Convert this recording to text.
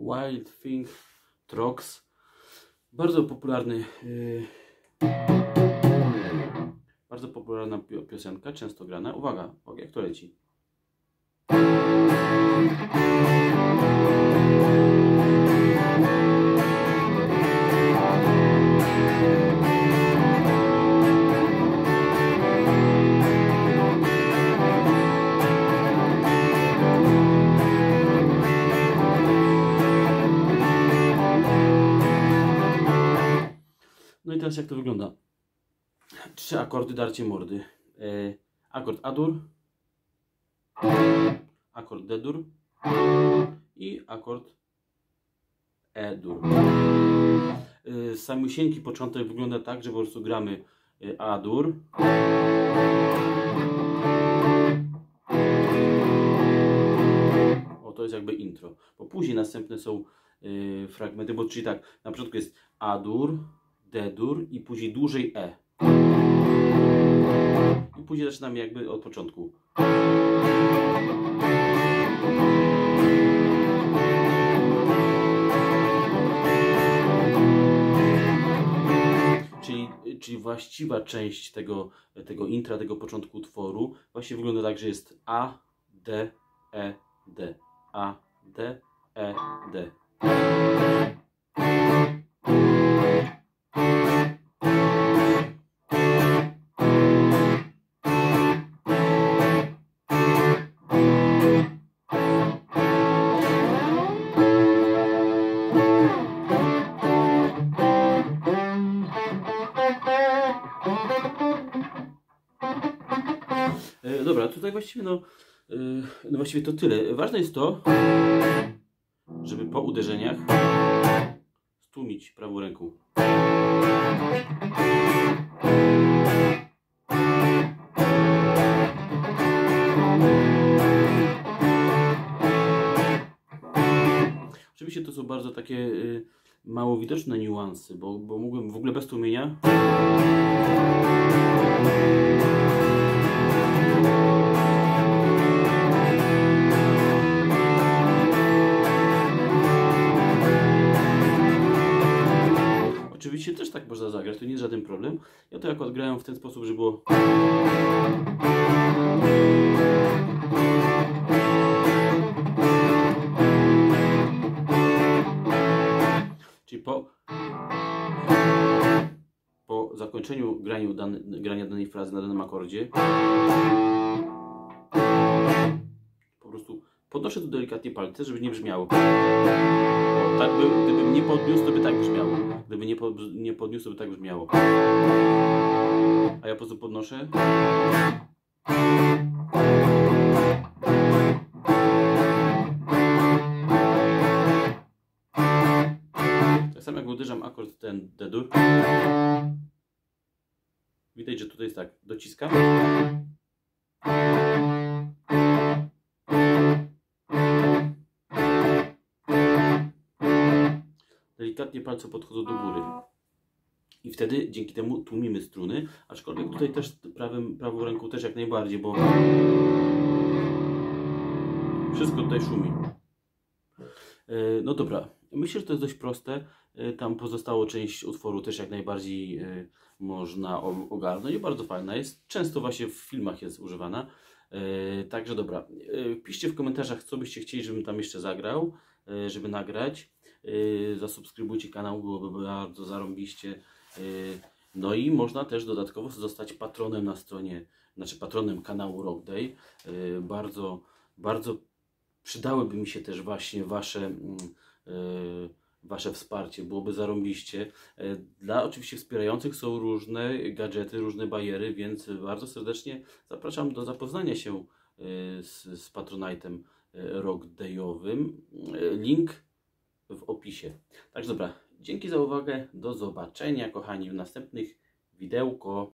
Wild Thing Trox. Bardzo popularny. Yy, bardzo popularna pi- piosenka, często grana. Uwaga, jak to leci. No i teraz jak to wygląda? Trzy akordy darcie mordy. E, akord A-dur, akord D-dur i akord E-dur. E, Samiusieńki początek wygląda tak, że po prostu gramy e, A-dur. O, to jest jakby intro. Bo później następne są e, fragmenty, bo czyli tak, na początku jest A-dur, D-dur i później dłużej E. I później zaczynamy jakby od początku. Czyli, czyli właściwa część tego, tego intra, tego początku utworu właśnie wygląda tak, że jest A, D, E, D. A, D, E, D. dobra, tutaj właściwie no, e, no właściwie to tyle. Ważne jest to, żeby po uderzeniach stłumić prawą ręką. Oczywiście to są bardzo takie y, mało widoczne niuanse, bo, bo mógłbym w ogóle bez tłumienia Oczywiście też tak można zagrać, to nie jest żaden problem. Ja to jako odgrałem w ten sposób, że było. Czyli po, po zakończeniu graniu dane, grania danej frazy na danym akordzie po prostu podnoszę tu delikatnie palce, żeby nie brzmiało. Tak by, gdybym nie podniósł, to by tak brzmiało. Gdyby nie, pod, nie podniósł, to by tak brzmiało. A ja po prostu podnoszę. Uderzam akord ten D-dur. Widać, że tutaj jest tak, dociskam. Delikatnie palce podchodzą do góry. I wtedy dzięki temu tłumimy struny, aczkolwiek tutaj też prawym, prawą ręką też jak najbardziej, bo wszystko tutaj szumi. E, No dobra, myślę, że to jest dość proste. E, Tam pozostałą część utworu też jak najbardziej e, można ogarnąć. Bardzo fajna jest. Często właśnie w filmach jest używana. E, Także dobra, piszcie w komentarzach, co byście chcieli, żebym tam jeszcze zagrał, żeby nagrać. Zasubskrybujcie kanał, byłoby bardzo zarąbiście. No i można też dodatkowo zostać patronem na stronie, znaczy patronem kanału Rock Day. Bardzo, bardzo przydałyby mi się też właśnie Wasze, mm, wasze wsparcie, byłoby zarąbiście. E, Dla oczywiście wspierających są różne gadżety, różne bajery, więc bardzo serdecznie zapraszam do zapoznania się e, z, z Patronite'em e, Rock Dayowym. E, Link w opisie. Także dobra, dzięki za uwagę, do zobaczenia kochani w następnych widełko.